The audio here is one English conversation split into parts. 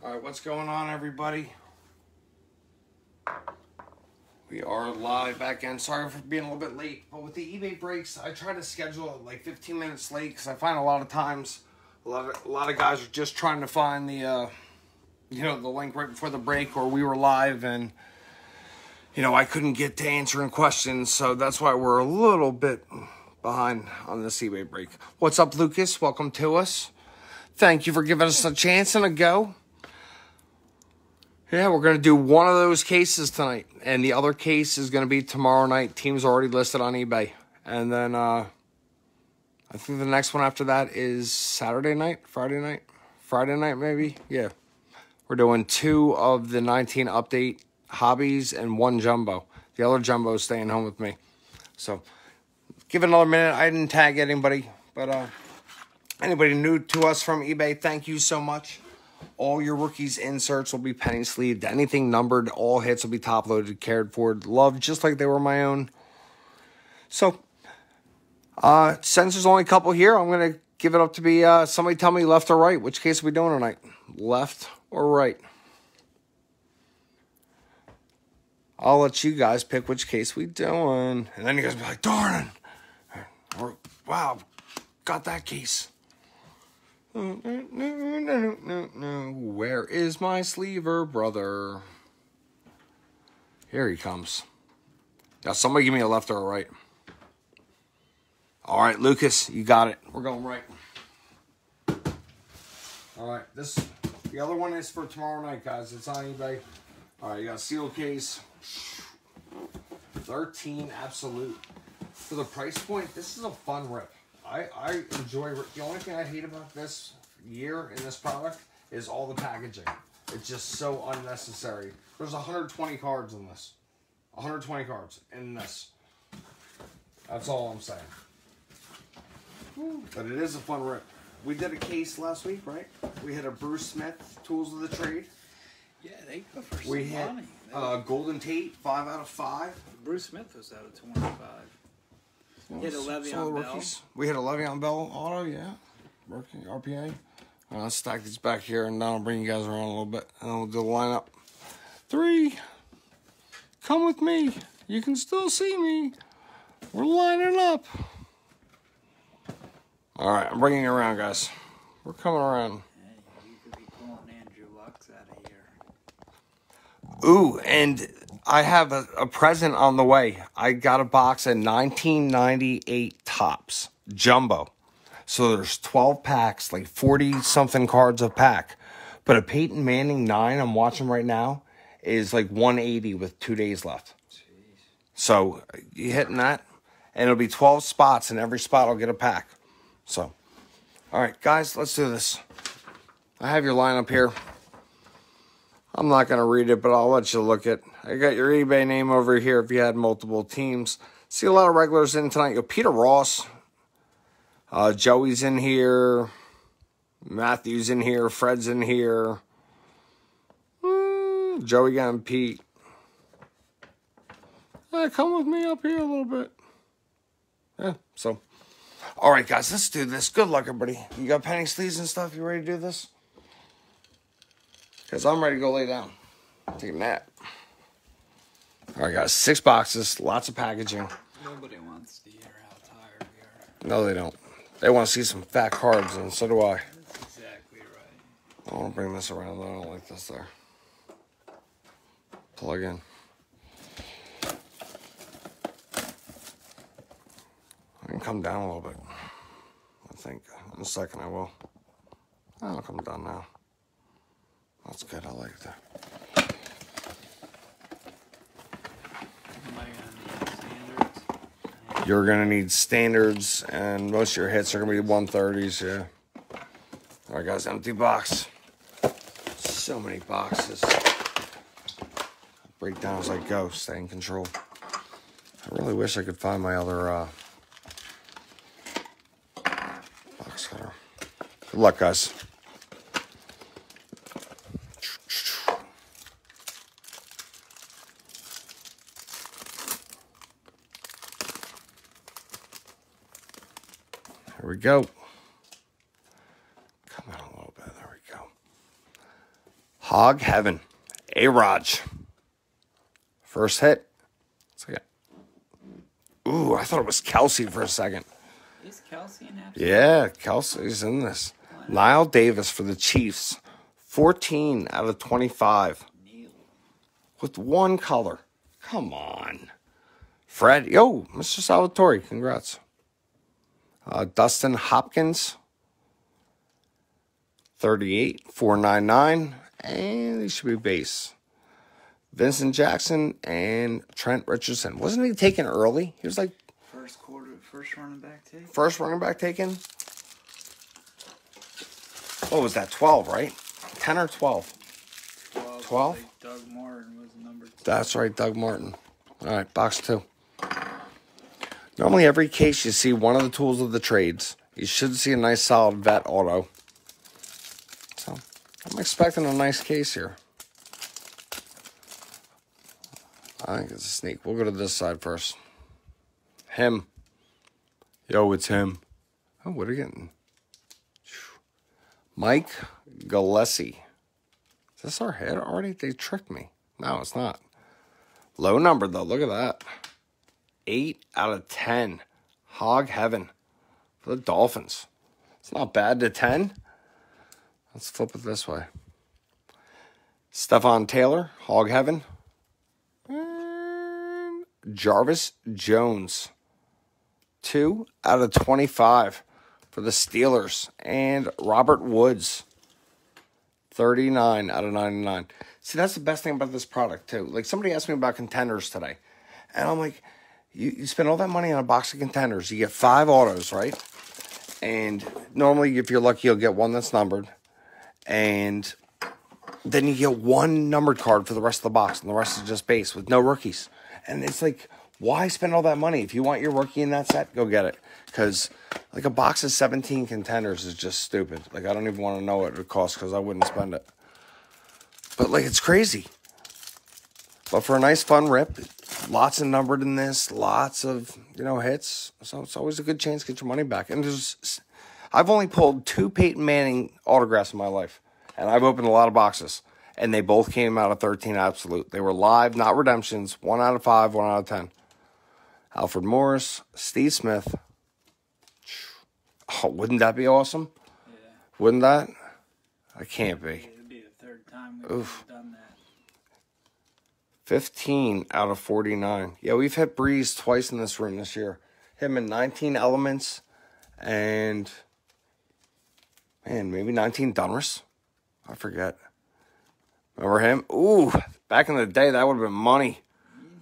All right, what's going on, everybody? We are live back in. Sorry for being a little bit late, but with the eBay breaks, I try to schedule like 15 minutes late because I find a lot of times a lot of a lot of guys are just trying to find the uh, you know the link right before the break, or we were live and you know I couldn't get to answering questions, so that's why we're a little bit behind on this eBay break. What's up, Lucas? Welcome to us. Thank you for giving us a chance and a go. Yeah, we're going to do one of those cases tonight. And the other case is going to be tomorrow night. Teams already listed on eBay. And then uh, I think the next one after that is Saturday night, Friday night, Friday night maybe. Yeah. We're doing two of the 19 update hobbies and one jumbo. The other jumbo is staying home with me. So give it another minute. I didn't tag anybody, but uh, anybody new to us from eBay, thank you so much. All your rookies inserts will be penny sleeved. Anything numbered, all hits will be top loaded, cared for, loved just like they were my own. So, uh, since there's only a couple here, I'm gonna give it up to be uh, somebody tell me left or right. Which case are we doing tonight? Left or right? I'll let you guys pick which case we doing, and then you guys be like, "Darn, or wow, got that case." Where is my sleever brother? Here he comes. Now, somebody give me a left or a right. All right, Lucas, you got it. We're going right. All right, this the other one is for tomorrow night, guys. It's on eBay. All right, you got a seal case. 13 absolute. For the price point, this is a fun rip. I, I enjoy the only thing I hate about this year in this product is all the packaging. It's just so unnecessary. There's 120 cards in this. 120 cards in this. That's all I'm saying. But it is a fun rip. We did a case last week, right? We had a Bruce Smith Tools of the Trade. Yeah, they go for some We hit money. They- uh, Golden Tate, five out of five. Bruce Smith was out of 25. Hit a Le'Veon Bell. rookies. We hit a Le'Veon Bell auto, yeah. Rookie RPA. Uh, let's stack these back here, and then I'll bring you guys around a little bit, and then we'll do the lineup. Three. Come with me. You can still see me. We're lining up. All right, I'm bringing you around, guys. We're coming around. Hey, you could be pulling Andrew Lux out of here. Ooh, and I have a, a present on the way. I got a box of 1998 Topps, jumbo. So there's 12 packs, like 40 something cards a pack. But a Peyton Manning 9 I'm watching right now is like 180 with two days left. So you hitting that? And it'll be 12 spots, and every spot will get a pack. So, all right, guys, let's do this. I have your lineup here. I'm not going to read it, but I'll let you look it. I got your eBay name over here if you had multiple teams. See a lot of regulars in tonight. Yo, Peter Ross, uh, Joey's in here, Matthew's in here, Fred's in here, Hmm, Joey got Pete. Uh, come with me up here a little bit. Yeah, so. All right, guys, let's do this. Good luck, everybody. You got penny sleeves and stuff? You ready to do this? Because I'm ready to go lay down. Take a nap. All right, guys, six boxes, lots of packaging. Nobody wants to hear how tired we are. No, they don't. They want to see some fat cards, and so do I. That's exactly right. I want to bring this around, though. I don't like this there. Plug in. I can come down a little bit. I think. In a second, I will. I'll come down now. That's good. I like that. Am I gonna need standards? You're gonna need standards, and most of your hits are gonna be 130s. Yeah. All right, guys. Empty box. So many boxes. Break down as I go. Stay in control. I really wish I could find my other uh, box cutter. Good luck, guys. Go. Come on a little bit. There we go. Hog Heaven. A Raj. First hit. Second. Ooh, I thought it was Kelce for a second. Is Kelce in? Yeah, Kelce's in this. Knile Davis for the Chiefs. 14 out of 25 Neil. with one color. Come on. Fred, yo, Mr. Salvatore, congrats. Uh, Dustin Hopkins, 38, 499, and he should be base. Vincent Jackson and Trent Richardson. Wasn't he taken early? He was like First quarter, first running back take. first running back taken. What was that? 12, right? 10 or 12? 12. 12? Like Doug Martin was number two. That's right, Doug Martin. All right, box two. Normally, every case you see one of the tools of the trades. You should see a nice solid vet auto. So, I'm expecting a nice case here. I think it's a sneak. We'll go to this side first. Him. Yo, it's him. Oh, what are you getting? Mike Gillespie. Is this our head already? They tricked me. No, it's not. Low number though. Look at that. Eight out of ten. Hog heaven for the Dolphins. It's not bad to ten. Let's flip it this way. Stepfan Taylor, Hog Heaven. And Jarvis Jones. Two out of 25 for the Steelers. And Robert Woods. 39 out of 99. See, that's the best thing about this product, too. Like, somebody asked me about contenders today. And I'm like, you, you spend all that money on a box of contenders. You get five autos, right? And normally, if you're lucky, you'll get one that's numbered. And then you get one numbered card for the rest of the box, and the rest is just base with no rookies. And it's like, why spend all that money? If you want your rookie in that set, go get it. Because like a box of 17 contenders is just stupid. Like I don't even want to know what it would cost because I wouldn't spend it. But like it's crazy. But for a nice fun rip, lots of numbered in this, lots of you know hits. So it's always a good chance to get your money back. And there's, I've only pulled two Peyton Manning autographs in my life, and I've opened a lot of boxes, and they both came out of 13 absolute. They were live, not redemptions. One out of five, one out of ten. Alfred Morris, Steve Smith. Oh, wouldn't that be awesome? Yeah. Wouldn't that? I can't be. It'd be the third time we've Oof. done that. 15 out of 49. Yeah, we've hit Brees twice in this room this year. Him in 19 elements and, man, maybe 19 Donruss. I forget. Remember him? Ooh, back in the day, that would have been money.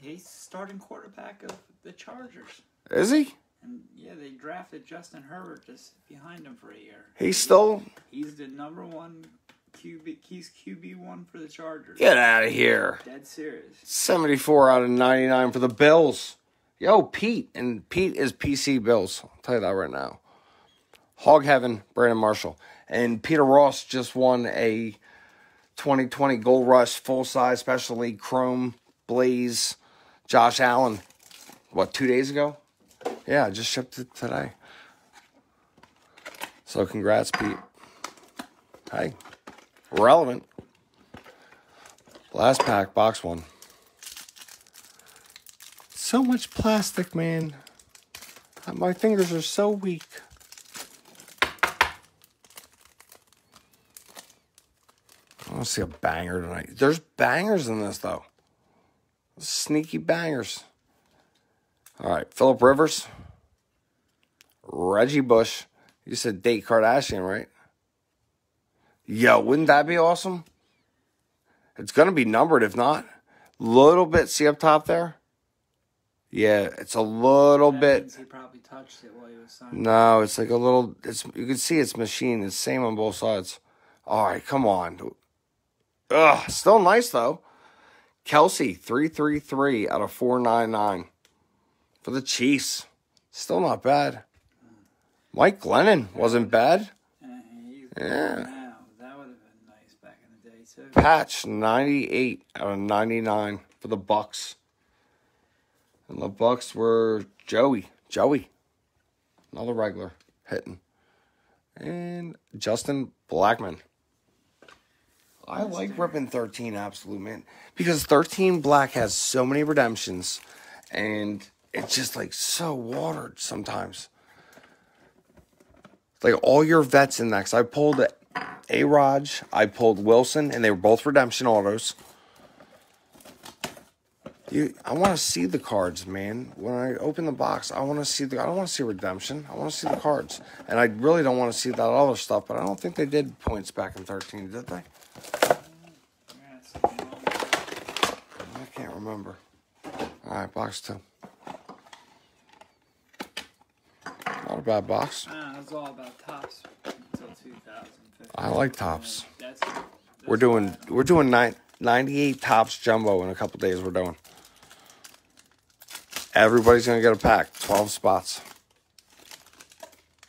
He's starting quarterback of the Chargers. Is he? And yeah, they drafted Justin Herbert just behind him for a year. He's still. He's the number one QB. He's QB one for the Chargers. Get out of here. Dead serious. 74 out of 99 for the Bills. Yo, Pete. And Pete is PC Bills. I'll tell you that right now. Hog Heaven, Brandon Marshall. And Peter Ross just won a 2020 Gold Rush full size special league Chrome Blaze Josh Allen. What, two days ago? Yeah, I just shipped it today. So congrats, Pete. Hey, relevant. Last pack, box one. So much plastic, man. Uh, my fingers are so weak. I want to see a banger tonight. There's bangers in this, though. Sneaky bangers. All right, Philip Rivers, Reggie Bush. You said date Kardashian, right? Yo, wouldn't that be awesome? It's gonna be numbered, if not. Little bit, see up top there? Yeah, it's a little bit. he probably touched it while he was signing. No, it's like a little. It's you can see it's machine. It's same on both sides. All right, come on. Ugh, still nice though. Kelce three three three out of four nine nine for the Chiefs. Still not bad. Mike Glennon wasn't bad. Uh, Yeah. Now that would have been nice back in the day too. Patch ninety eight out of ninety nine for the Bucs. And the Bucs were Joey, Joey, another regular hitting, and Justin Blackmon. I like ripping 13 absolute, man. Because 13 black has so many redemptions and it's just like so watered sometimes. Like all your vets in that. Because I pulled A Raj, I pulled Wilson, and they were both redemption autos. You, I want to see the cards, man. When I open the box, I want to see the. I don't want to see redemption. I want to see the cards, and I really don't want to see that other stuff. But I don't think they did points back in thirteen, did they? I can't remember. All right, box two. Not a bad box. Ah, it's all about Topps until 2015. I like Topps. That's, We're doing we're doing nine, 98 Topps jumbo in a couple days. We're doing. Everybody's gonna get a pack, twelve spots.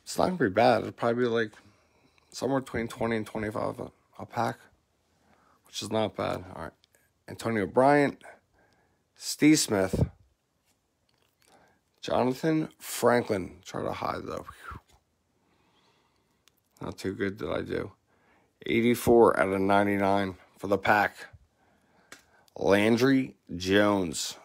It's not gonna be bad. It'll probably be like somewhere between twenty and twenty-five a, a pack, which is not bad. All right, Antonio Bryant, Steve Smith, Jonathan Franklin. Try to hide though. Not too good did I do. 84 out of 99 for the pack. Landry Jones.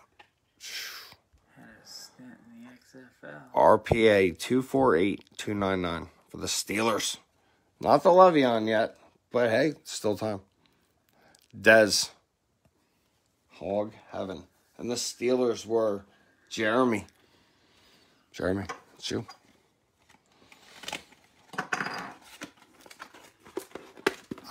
RPA 248299 for the Steelers. Not the Le'Veon yet, but hey, still time. Dez, Hog Heaven. And the Steelers were Jeremy. Jeremy, it's you.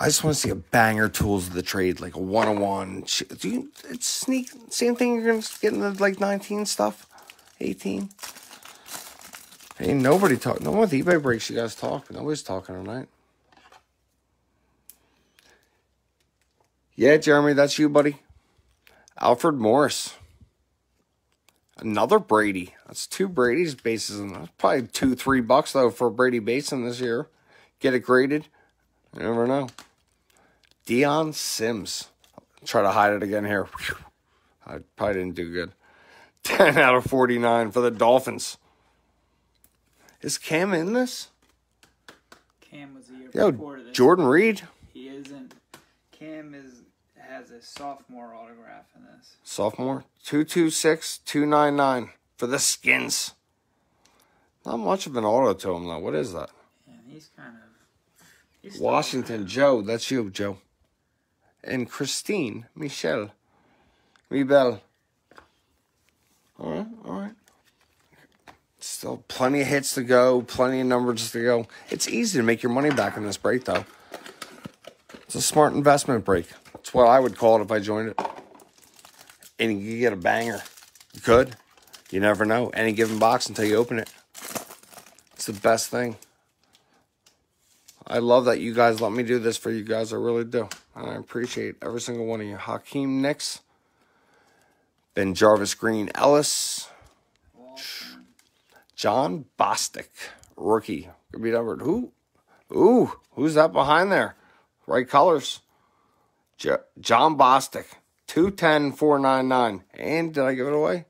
I just want to see a banger tools of the trade, like a one on one. Do you? It's sneak. Same thing. You're gonna get in the like 19 stuff, 18. Ain't nobody talk. No one with eBay breaks. You guys talk, nobody's talking tonight. Yeah, Jeremy, that's you, buddy. Alfred Morris. Another Brady. That's two Brady's bases. That's probably two, three bucks though for Brady Basin this year. Get it graded. You never know. Dion Sims. Try to hide it again here. I probably didn't do good. 10 out of 49 for the Dolphins. Is Cam in this? Cam was the year Yo, before this. Jordan Reed. He isn't. Cam is has a sophomore autograph in this. Sophomore. 226 299 for the Skins. Not much of an auto to him, though. What is that? And he's kind of. He's Washington Joe. That's you, Joe. And Christine Michael. Rebel. All right, all right. Still plenty of hits to go, plenty of numbers to go. It's easy to make your money back in this break, though. It's a smart investment break. That's what I would call it if I joined it. And you get a banger. You could. You never know. Any given box until you open it. It's the best thing. I love that you guys let me do this for you guys. I really do. I appreciate every single one of you. Hakeem Nicks, Ben Jarvis Green Ellis, Jon Bostic, rookie. Could be numbered. Who? Ooh, who's that behind there? Right colors. J- Jon Bostic, 210 499. And did I give it away?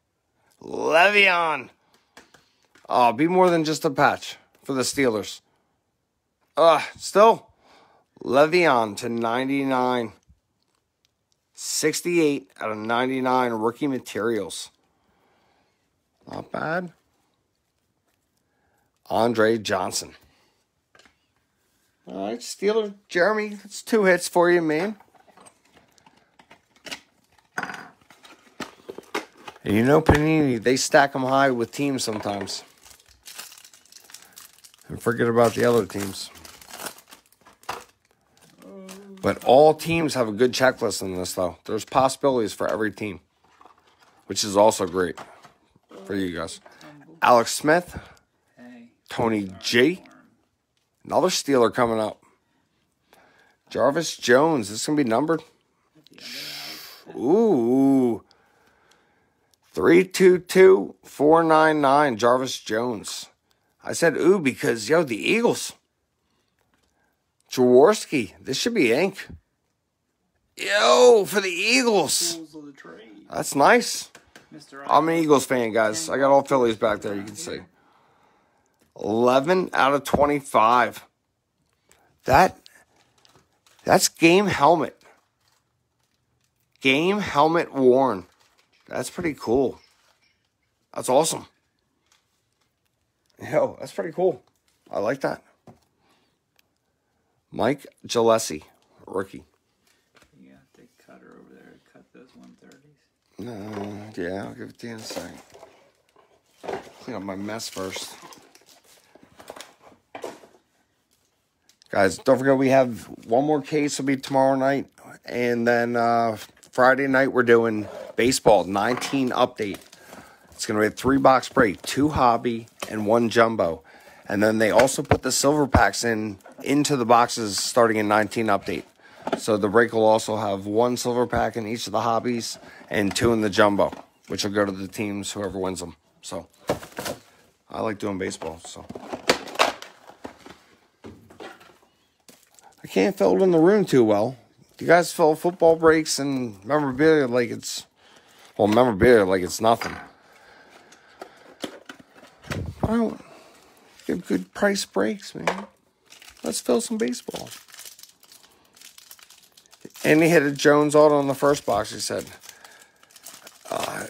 Le'Veon. Oh, be more than just a patch for the Steelers. Uh, still, Le'Veon to 99. 68 out of 99 rookie materials. Not bad. Andre Johnson. All right, Steeler Jeremy, that's two hits for you, man. And you know Panini, they stack them high with teams sometimes. And forget about the other teams. But all teams have a good checklist in this, though. There's possibilities for every team, which is also great for you guys. Alex Smith, Tony G, another Steeler coming up. Jarvis Jones, this is gonna be numbered. Ooh. 322 499 Jarvis Jones. I said ooh because yo, the Eagles. Jaworski, this should be ink. Yo, for the Eagles. Tools of the trade. That's nice. I'm an Eagles fan, guys. I got all Phillies back there, you can see. 11 out of 25. That that's game helmet Game helmet worn. That's pretty cool. That's awesome. Yo, that's pretty cool. I like that. Mike Gillespie, rookie. Yeah, the cutter over there to cut those 130s. No, yeah, I'll give it to you in a second. Clean up my mess first. Guys, don't forget we have one more case will be tomorrow night. And then uh, Friday night we're doing baseball 19 update. It's gonna be a three box break, two hobby and one jumbo. And then they also put the silver packs in into the boxes starting in 19 update. So the break will also have one silver pack in each of the hobbies and two in the jumbo, which will go to the teams whoever wins them. So I like doing baseball. So I can't fill in the room too well. You guys fill football breaks and memorabilia like it's well memorabilia like it's nothing. I don't good price breaks, man. Let's fill some baseball. And he hit a Jones auto on the first box. He said, uh,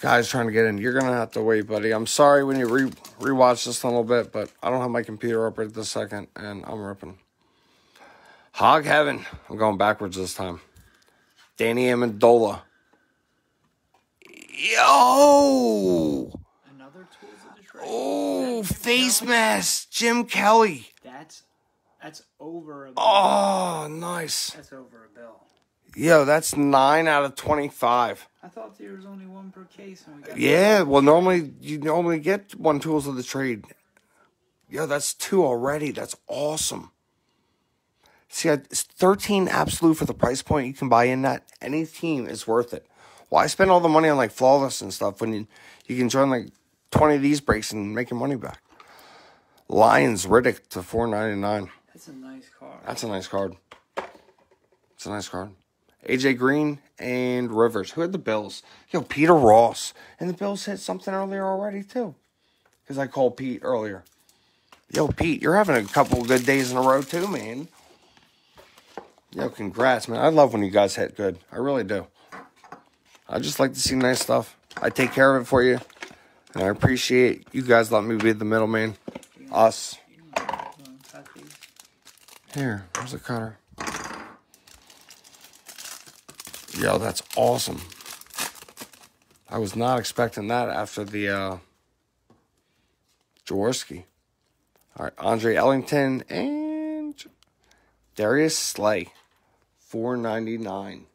"Guys trying to get in, you're gonna have to wait, buddy. I'm sorry when you re rewatch this a little bit, but I don't have my computer up right this second, and I'm ripping." Hog Heaven. I'm going backwards this time. Danny Amendola. Yo! Another tools of the trade. Oh, Is that Jim face mask. Jim Kelly. That's that's over a bill. Oh, nice. That's over a bill. Yo, that's nine out of 25. I thought there was only one per case, we got Yeah, well, normally you normally get one tools of the trade. Yo, that's two already. That's awesome. See, it's 13 absolute for the price point you can buy in that. Any team is worth it. Why spend all the money on like flawless and stuff when you, you can join like 20 of these breaks and make your money back? Lions Riddick to 499. That's a nice card. That's a nice card. It's a nice card. AJ Green and Rivers. Who had the Bills? Yo, Peter Ross. And the Bills hit something earlier already, too. Because I called Pete earlier. Yo, Pete, you're having a couple good days in a row, too, man. Yo, congrats, man. I love when you guys hit good. I really do. I just like to see nice stuff. I take care of it for you. And I appreciate you guys letting me be the middleman. Us. Here, where's the cutter? Yo, that's awesome. I was not expecting that after the uh Jaworski. All right, Andre Ellington and Darius Slay. 499.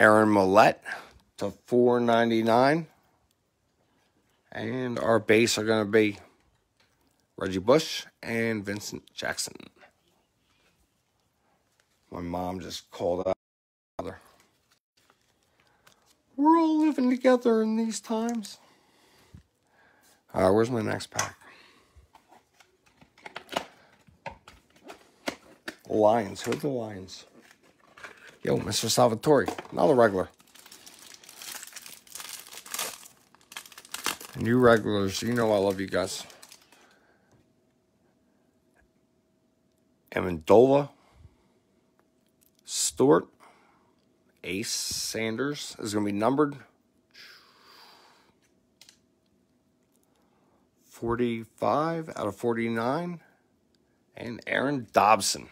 Aaron Mellette to 499. And our base are going to be Reggie Bush and Vincent Jackson. My mom just called out. We're all living together in these times. Where's my next pack? Lions. Who are the Lions? Yo, Mr. Salvatore. Another regular. And you regulars, you know I love you guys. Amendola, Stewart, Ace Sanders is going to be numbered 45 out of 49. And Aaron Dobson.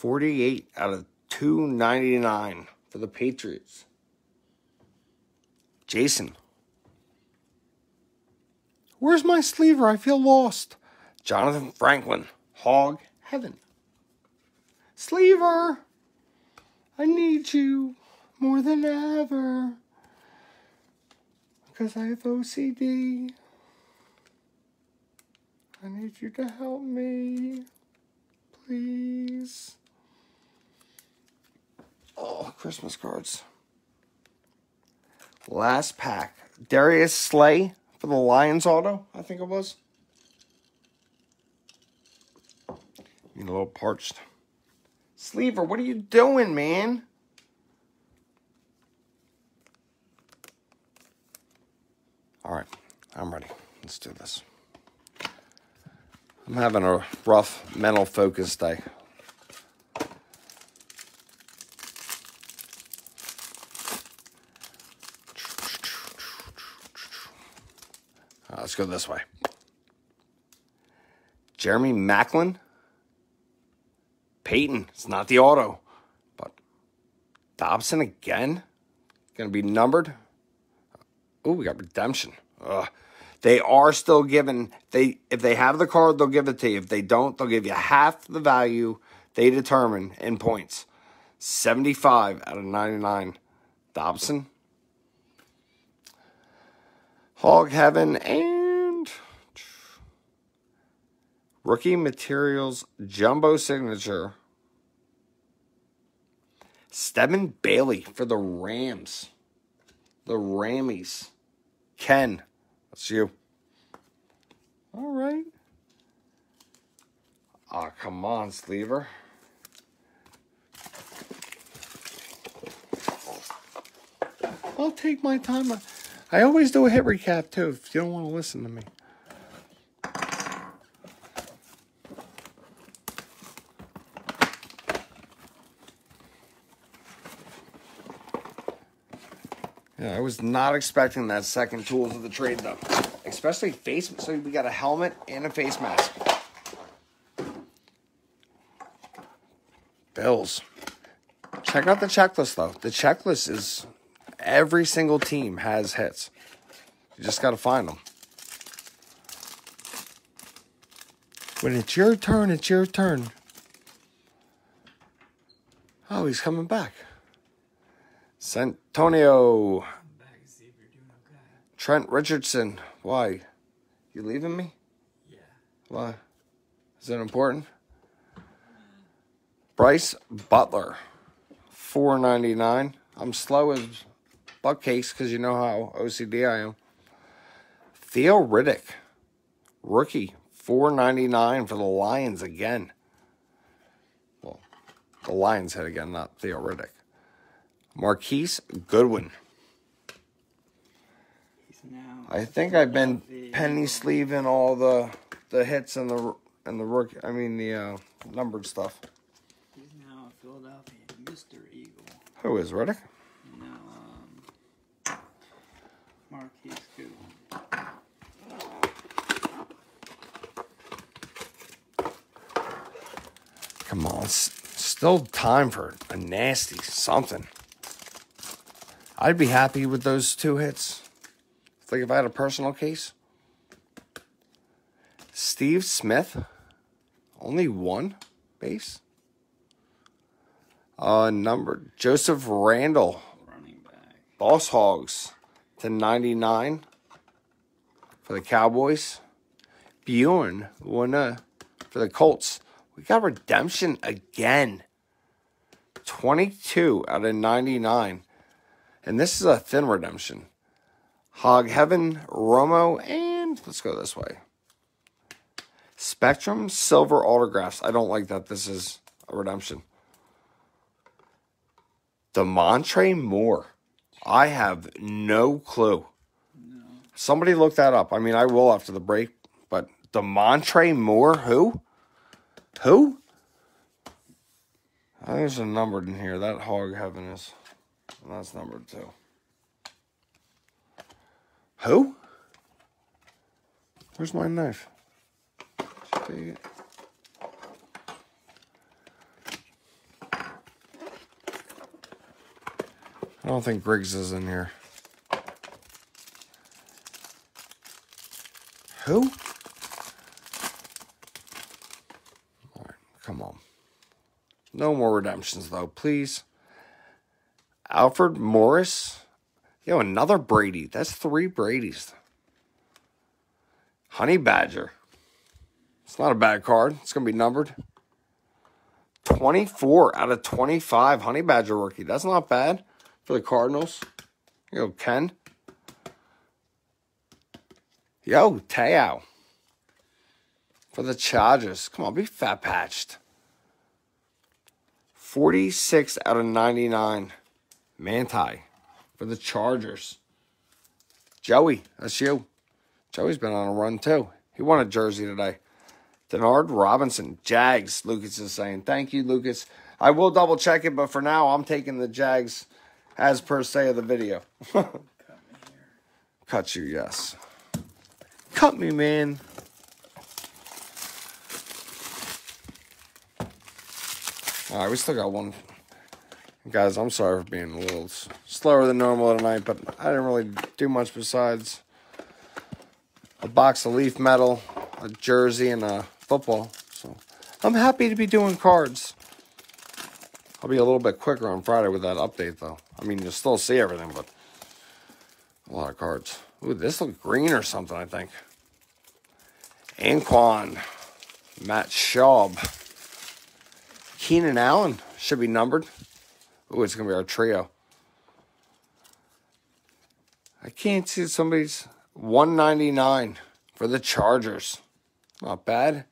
48 out of 299 for the Patriots. Jason. Where's my sleever? I feel lost. Jonathan Franklin. Hog Heaven. Sleever. I need you more than ever. Because I have OCD. I need you to help me. Please. Oh, Christmas cards. Last pack. Darius Slay for the Lions auto, I think it was. Need a little parched. Sleever, what are you doing, man? All right, I'm ready. Let's do this. I'm having a rough mental focus day. Go this way. Jeremy Maclin. Peyton. It's not the auto. But Dobson again. Going to be numbered. Oh, we got redemption. Ugh. They are still giving they if they have the card, they'll give it to you. If they don't, they'll give you half the value they determine in points. 75 out of 99. Dobson. Hog Heaven and Rookie Materials Jumbo Signature. Stedman Bailey for the Rams. The Rammies. Ken. That's you. All right. Ah, oh, come on, Sleever. I'll take my time. I always do a hit recap too if you don't want to listen to me. Yeah, I was not expecting that second tools of the trade though. Especially face so we got a helmet and a face mask. Bills. Check out the checklist though. The checklist is every single team has hits. You just got to find them. When it's your turn, it's your turn. Oh, he's coming back. Santonio. Trent Richardson. Why? You leaving me? Yeah. Why? Is it important? Brice Butler. Four ninety nine. I'm slow as butt cakes because you know how OCD I am. Theo Riddick. Rookie. Four ninety nine for the Lions again. Well, the Lions hit again, not Theo Riddick. Marquise Goodwin. I think I've been penny sleeving all the the hits and the and the rook. I mean the uh, numbered stuff. He's now a Philadelphia Mr. Eagle. Who is Riddick? No, um, Marquise Goodwin. Come on, still time for a nasty something. I'd be happy with those two hits. Like if I had a personal case. Steve Smith, only one base. Uh, number Joseph Randle, Running back. Boss Hoggs to 99 for the Cowboys. Bjorn Werner for the Colts. We got redemption again. 22 out of 99. And this is a thin redemption. Hog Heaven, Romo, and let's go this way. Spectrum Silver Autographs. I don't like that this is a redemption. Damontre Moore. I have no clue. No. Somebody look that up. I mean, I will after the break, but Damontre Moore, who? Who? There's a numbered in here. That hog heaven is. That's number two. Who? Where's my knife? I don't think Griggs is in here. Who? All right, come on. No more redemptions, though, please. Alfred Morris. Yo, another Brady. That's three Brady's. Honey Badger. It's not a bad card. It's going to be numbered. 24 out of 25 Honey Badger rookie. That's not bad for the Cardinals. Yo, Ken. Yo, Teo. For the Chargers. Come on, be fat patched. 46 out of 99. Manti for the Chargers. Joey, that's you. Joey's been on a run too. He won a jersey today. Denard Robinson, Jags. Lucas is saying, thank you, Lucas. I will double check it, but for now, I'm taking the Jags as per se of the video. Cut you, yes. Cut me, man. All right, we still got one. Guys, I'm sorry for being a little slower than normal tonight, but I didn't really do much besides a box of leaf metal, a jersey, and a football. So I'm happy to be doing cards. I'll be a little bit quicker on Friday with that update, though. I mean, you'll still see everything, but a lot of cards. Ooh, this looks green or something, I think. Anquan, Matt Schaub, Keenan Allen should be numbered. Ooh, it's gonna be our trio. I can't see somebody's 199 for the Chargers. Not bad.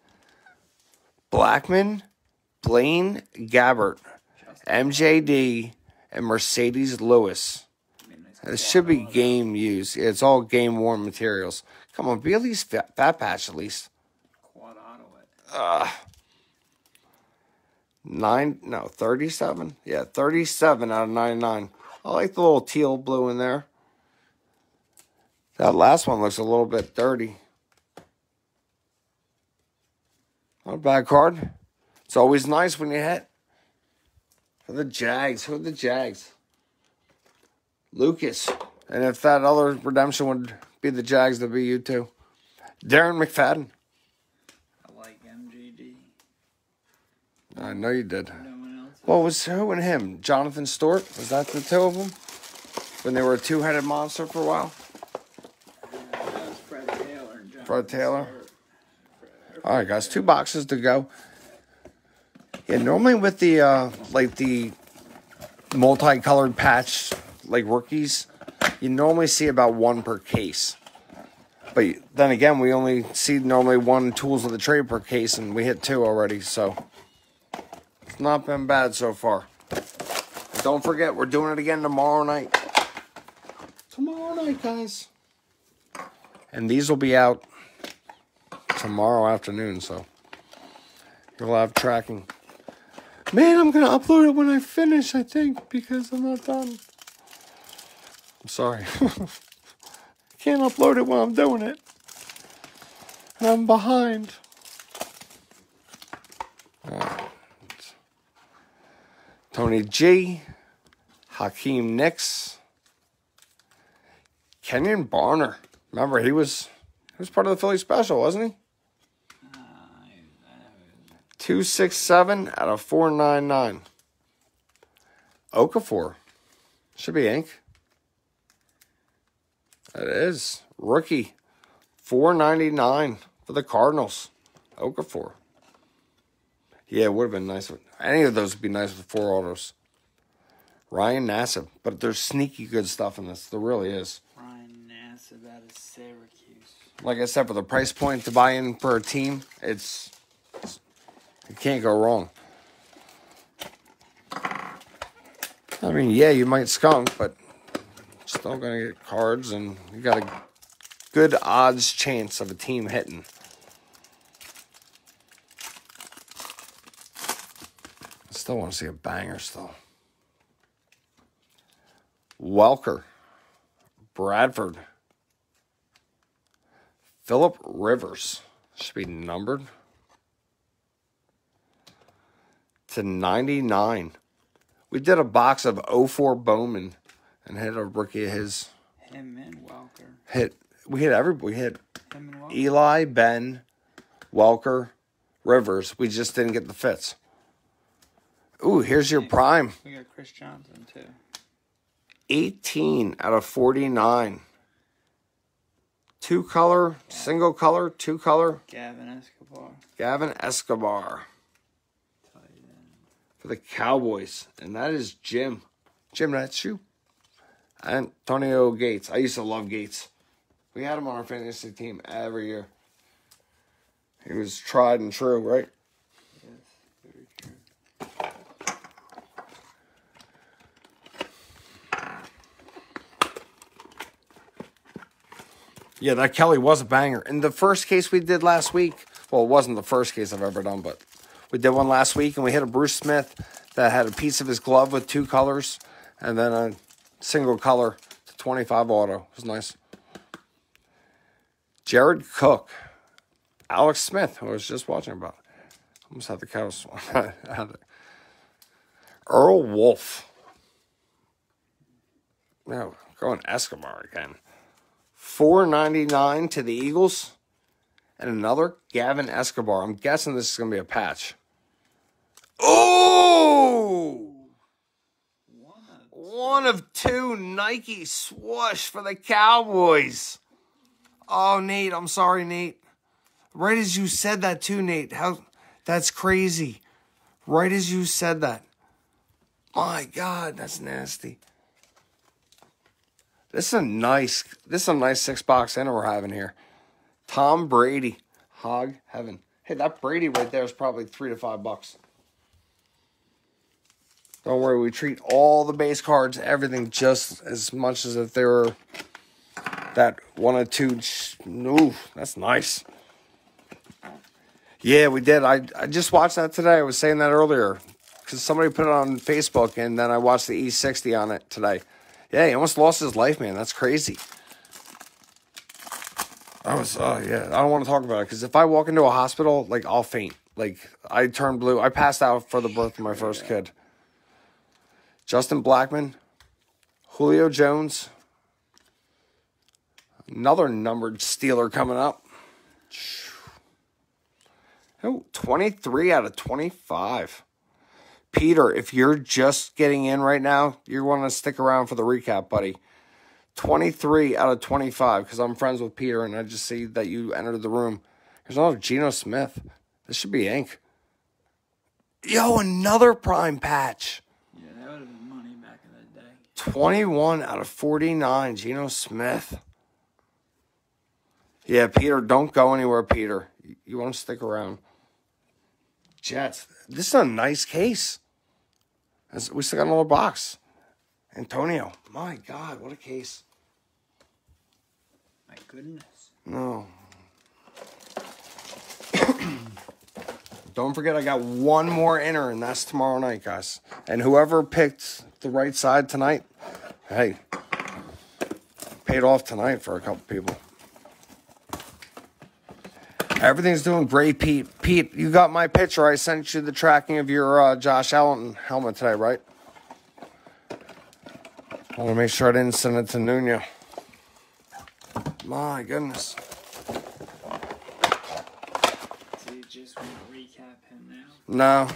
Blackmon, Blaine Gabbert, MJD, and Marcedes Lewis. It should be game used. It's all game worn materials. Come on, be at least fat, fat patch at least. Quad auto it. Nine, no, 37? Yeah, 37 out of 99. I like the little teal blue in there. That last one looks a little bit dirty. Not a bad card. It's always nice when you hit. For the Jags. Who are the Jags? Lucas. And if that other redemption would be the Jags, that'd be you too. Darren McFadden. I like MJD. I know you did. No one else. What was who and him? Jonathan Stewart? Was that the two of them? When they were a two headed monster for a while? Was Fred Taylor. Fred Taylor? All right, guys, two boxes to go. Yeah, normally with the uh like the multicolored patch like rookies, you normally see about one per case. But then again, we only see normally one tools of the trade per case, and we hit two already, so it's not been bad so far. Don't forget, we're doing it again tomorrow night. Tomorrow night, guys. And these will be out tomorrow afternoon, so you'll have tracking. Man, I'm gonna upload it when I finish, I think, because I'm not done. I'm sorry. Can't upload it when I'm doing it. And I'm behind. Tony G. Hakeem Nicks. Kenjon Barner. Remember, he was he was part of the Philly special, wasn't he? Uh, I, I know. 267 out of 499. Okafor. Should be ink. That is. Rookie. 499 for the Cardinals. Okafor. Yeah, it would have been nice. Any of those would be nice with four autos. Ryan Nassib. But there's sneaky good stuff in this. There really is. Ryan Nassib out of Syracuse. Like I said, for the price point to buy in for a team, it's, it's you can't go wrong. I mean, yeah, you might skunk, but still gonna get cards, and you got a good odds chance of a team hitting. Still want to see a banger. Still, Welker, Bradford. Philip Rivers should be numbered to 99. We did a box of 04 Bowman and hit a rookie of his. Him and Welker. Hit we hit every we hit Him and Welker. Eli, Ben, Welker, Rivers. We just didn't get the fits. Ooh, here's your prime. We got Chris Johnson too. 18 out of 49. Two color, single color, two color. Gavin Escobar. Gavin Escobar. Tight end. for the Cowboys, and that is Jim. Jim, that's you. Antonio Gates. I used to love Gates. We had him on our fantasy team every year. He was tried and true, right? Yeah, that Kelly was a banger. In the first case we did last week, Well, it wasn't the first case I've ever done, but we did one last week, and we hit a Bruce Smith that had a piece of his glove with two colors, and then a single color to 25 auto. It was nice. Jared Cook, Alex Smith, who I was just watching about. Almost had the cows. Earl Wolff. No, going Escobar again. Four ninety nine to the Eagles, and another Gavin Escobar. I'm guessing this is gonna be a patch. Oh, one of two Nike swoosh for the Cowboys. Oh, Nate, I'm sorry, Nate. Right as you said that too, Nate. How that's crazy. Right as you said that. My God, that's nasty. This is a nice this is a nice six box inner we're having here. Tom Brady. Hog heaven. Hey, that Brady right there is probably three to five bucks. Don't worry, we treat all the base cards, everything just as much as if they were that one or two. Ooh, that's nice. Yeah, we did. I, I just watched that today. I was saying that earlier because somebody put it on Facebook, and then I watched the E60 on it today. Yeah, he almost lost his life, man. That's crazy. I was, oh yeah, I don't want to talk about it because if I walk into a hospital, like I'll faint. Like I turn blue. I passed out for the birth of my first kid. Justin Blackmon, Julio Jones, another numbered Steeler coming up. Oh, 23 out of 25. Peter, if you're just getting in right now, you want to stick around for the recap, buddy. 23 out of 25 because I'm friends with Peter and I just see that you entered the room. There's another Geno Smith. This should be ink. Yo, another prime patch. Yeah, that would have been money back in the day. 21 out of 49, Geno Smith. Yeah, Peter, don't go anywhere, Peter. You want to stick around. Jets. This is a nice case. We still got another box. Antonio. My God, what a case. My goodness. No. Don't forget, I got one more inner, and that's tomorrow night, guys. And whoever picked the right side tonight, hey, paid off tonight for a couple people. Everything's doing great, Pete. Pete, you got my picture. I sent you the tracking of your uh, Josh Allen helmet today, right? I want to make sure I didn't send it to Nuno. My goodness. So you just want to recap him now? No,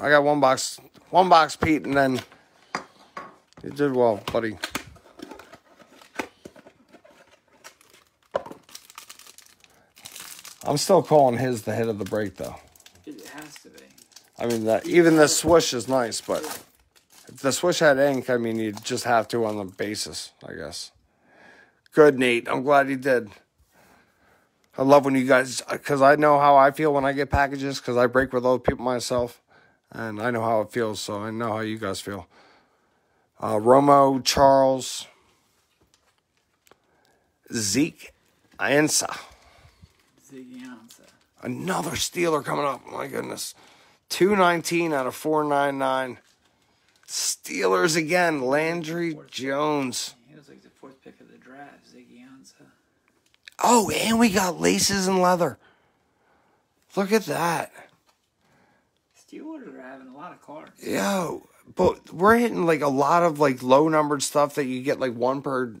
I got one box, one box, Pete, and then you did well, buddy. I'm still calling his the hit of the break, though. It has to be. I mean, that even the swoosh is nice, but if the swoosh had ink, I mean, you just have to on the basis, I guess. Good, Nate. I'm glad you did. I love when you guys, because I know how I feel when I get packages, because I break with other people myself, and I know how it feels, so I know how you guys feel. Uh, Romo, Charles, Zeke, Ansah. Ziggy Ansah. Another Steeler coming up. My goodness. 219 out of 499. Steelers again. Landry Jones. He was like the fourth pick of the draft, Ziggy Ansah. Oh, and we got laces and leather. Look at that. Steelers are having a lot of cards. Yo, but we're hitting like a lot of like low numbered stuff that you get like one per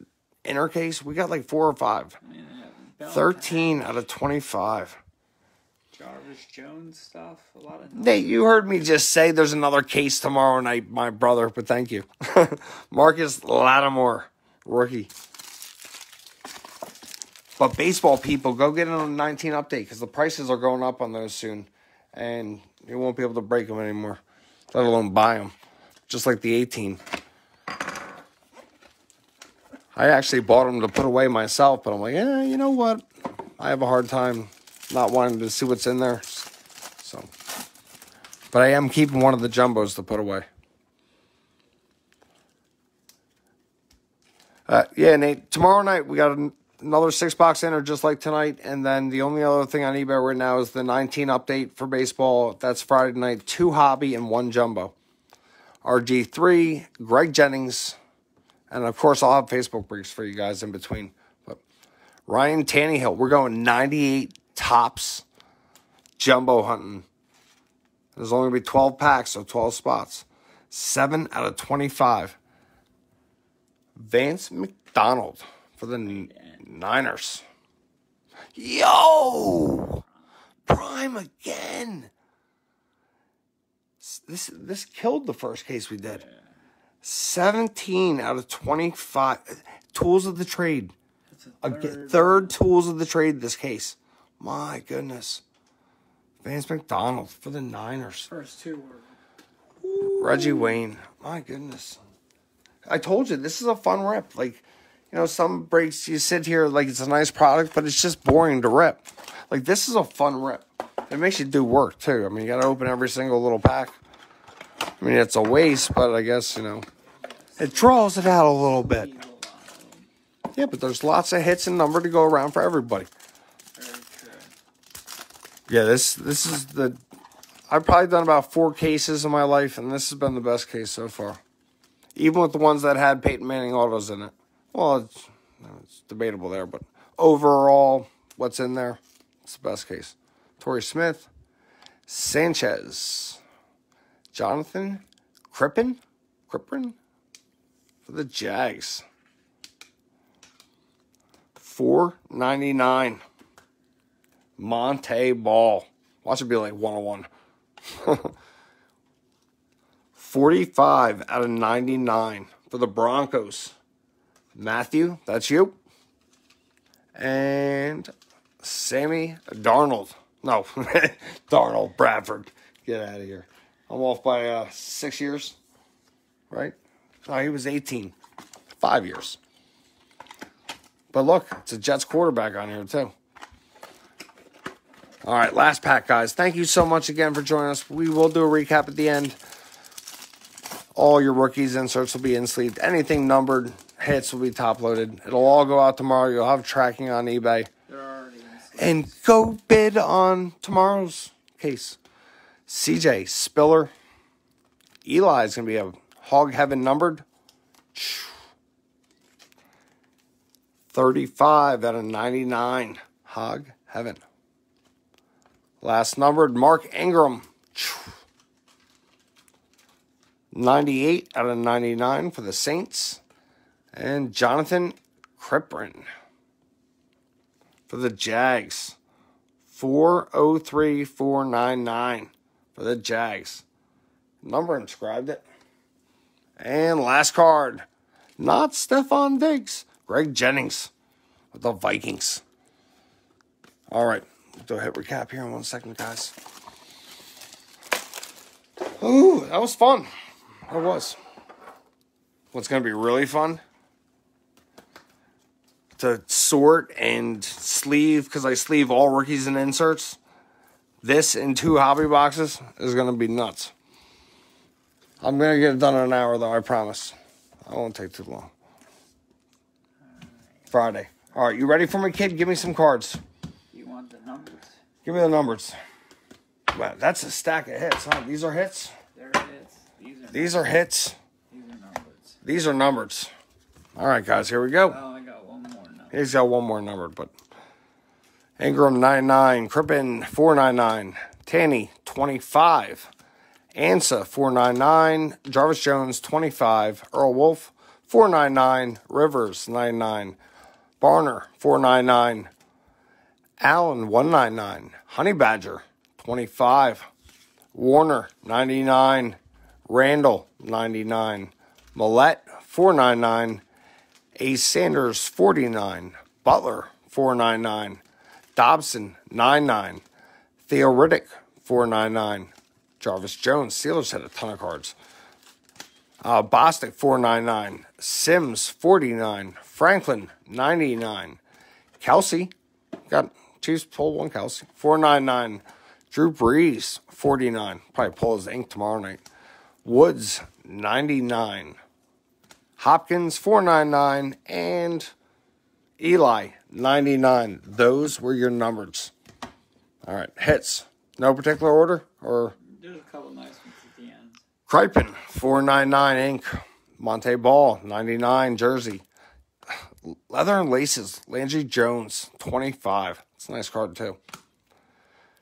inner case. We got like four or five. Mean, they have Bell 13 out of 25. Jarvis Jones stuff. A lot of. Nate, you heard me just say there's another case tomorrow night, my brother, but thank you. Marcus Lattimore, rookie. But baseball people, go get on the 19 update because the prices are going up on those soon. And you won't be able to break them anymore, let alone buy them. Just like the 18. I actually bought them to put away myself, but I'm like, yeah, you know what? I have a hard time not wanting to see what's in there. So, but I am keeping one of the jumbos to put away. Uh, yeah, Nate. Tomorrow night we got another six box enter just like tonight. And then the only other thing on eBay right now is the 19 update for baseball. That's Friday night. Two hobby and one jumbo. RG3, Greg Jennings, and of course I'll have Facebook breaks for you guys in between. But Ryan Tannehill, we're going 98 Topps jumbo hunting. There's only gonna be 12 packs, so 12 spots. Seven out of 25. Vance McDonald for the Niners. Yo! Prime again. This this killed the first case we did. 17 out of 25 tools of the trade. A third. third tools of the trade this case. My goodness. Vance McDonald for the Niners. First two were Reggie Wayne. My goodness. I told you this is a fun rip. Like, you know, some breaks you sit here like it's a nice product, but it's just boring to rip. Like this is a fun rip. It makes you do work too. I mean, you got to open every single little pack. I mean, it's a waste, but I guess you know, it draws it out a little bit. Yeah, but there's lots of hits and number to go around for everybody. Yeah, this this is the I've probably done about four cases in my life, and this has been the best case so far. Even with the ones that had Peyton Manning autos in it. Well, it's, it's debatable there, but overall, what's in there, it's the best case. Torrey Smith, Sanchez, Jonathan Crippen, Crippen for the Jags. Four ninety nine. Monte Ball. Watch it be like 101. 45 out of 99 for the Broncos. Matthew, that's you. And Sammy Darnold. No, Darnold Bradford. Get out of here. I'm off by uh, six years, right? Oh, he was 18. Five years. But look, it's a Jets quarterback on here, too. All right, last pack, guys. Thank you so much again for joining us. We will do a recap at the end. All your rookies inserts will be in sleeved. Anything numbered hits will be top loaded. It'll all go out tomorrow. You'll have tracking on eBay. And go bid on tomorrow's case. CJ Spiller. Eli is going to be a hog heaven numbered. 35 out of 99. Hog heaven. Last numbered, Mark Ingram. 98 out of 99 for the Saints. And Jonathan Crippen for the Jags. 403499 for the Jags. Number inscribed it. And last card, not Stefon Diggs, Greg Jennings with the Vikings. All right do a hit recap here in one second, guys. Ooh, that was fun. That was. What's going to be really fun? To sort and sleeve, because I sleeve all rookies and inserts. This in two hobby boxes is going to be nuts. I'm going to get it done in an hour, though, I promise. I won't take too long. Friday. All right, you ready for me, kid? Give me some cards You want the numbers. Give me the numbers. Wow, that's a stack of hits, huh? These are hits? They're hits. These are, These are hits. These are numbers. These are numbers. All right, guys, here we go. Oh, I got one more number. He's got one more numbered, but Ingram 99, Crippen 499, Tanny 25, Ansah 499, Jarvis Jones 25, Earl Wolff 499, Rivers 99, Barner 499, Allen 199, Honey Badger 25, Werner 99, Randle 99, Mellette 499, A. Sanders 49, Butler 499, Dobson 99, Theo Riddick 499, Jarvis Jones, Steelers had a ton of cards. Uh, Bostic 499, Sims 49, Franklin 99, Kelce got Chiefs pull one Kelce. 499. Drew Brees, 49. Probably pull his ink tomorrow night. Woods, 99. Hopkins, 499. And Eli, 99. Those were your numbers. All right, hits. No particular order or There's a couple nice ones at the end. Cripen 499 ink. Monte Ball 99 jersey. Leather and laces. Landry Jones 25. It's a nice card too.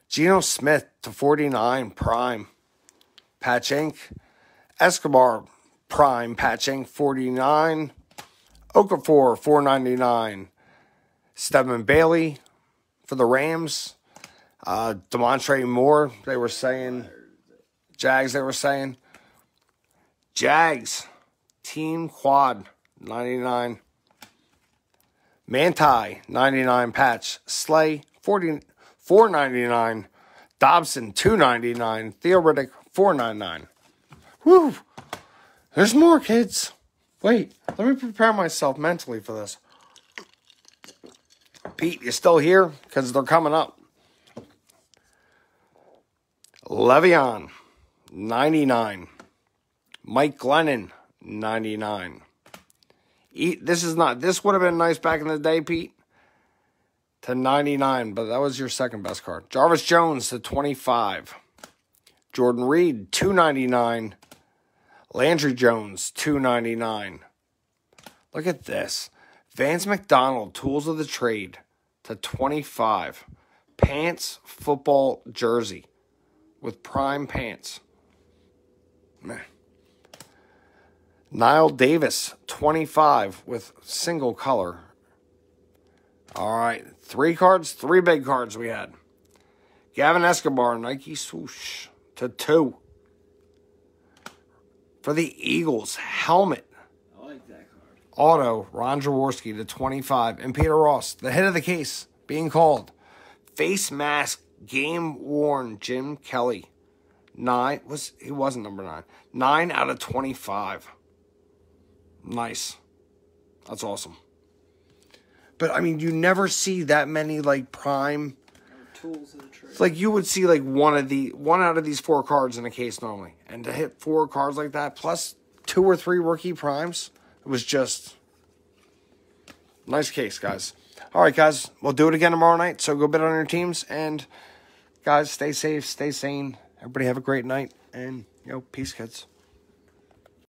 Geno Smith to 49 prime. Patch ink. Escobar prime patch ink 49. Okafor 499. Stedman Bailey for the Rams. Uh, Damontre Moore, they were saying. Jags, they were saying. Jags, Team Quad, 99. Manti, 99 patch. Slay, 40, 499. Dobson, 299. Theo Riddick, 499. Whew. There's more, kids. Wait, let me prepare myself mentally for this. Pete, you still here? Because they're coming up. Le'Veon, 99. Mike Glennon, 99. E- this is not, this would have been nice back in the day, Pete, to 99, but that was your second best card. Jarvis Jones to 25. Jordan Reed, 299. Landry Jones, 299. Look at this. Vance McDonald, Tools of the Trade, to 25. Pants football jersey with prime pants. Man. Knile Davis, 25 with single color. All right, three cards, three big cards we had. Gavin Escobar, Nike swoosh to two. For the Eagles, helmet, I like that card. auto, Ron Jaworski to 25. And Peter Ross, the head of the case, being called. Face mask, game worn, Jim Kelly. Nine, was he wasn't number nine. Nine out of 25. Nice. That's awesome. But I mean, you never see that many like prime. Tools of the trade. It's like you would see like one of the one out of these four cards in a case normally, and to hit four cards like that plus two or three rookie primes, it was just nice case, guys. All right, guys, we'll do it again tomorrow night. So go bet on your teams, and guys, stay safe, stay sane. Everybody have a great night, and you know, peace, kids.